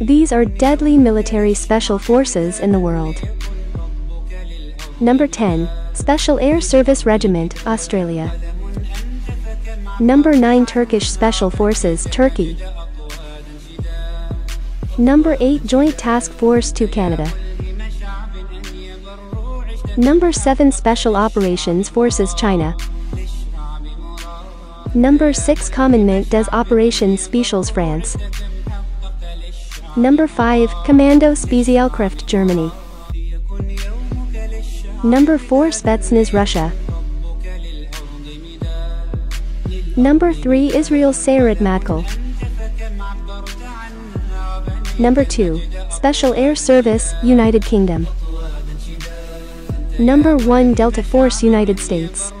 These are deadly military special forces in the world. Number 10. Special Air Service Regiment, Australia. Number 9 Turkish Special Forces, Turkey. Number 8 Joint Task Force 2 Canada. Number 7 Special Operations Forces China. Number 6 Commandement des Operations Spéciales France. Number 5 Kommando Spezialkräfte Germany. Number 4 Spetsnaz Russia. Number 3 Israel Sayeret Matkal. Number 2 Special Air Service United Kingdom. Number 1 Delta Force United States.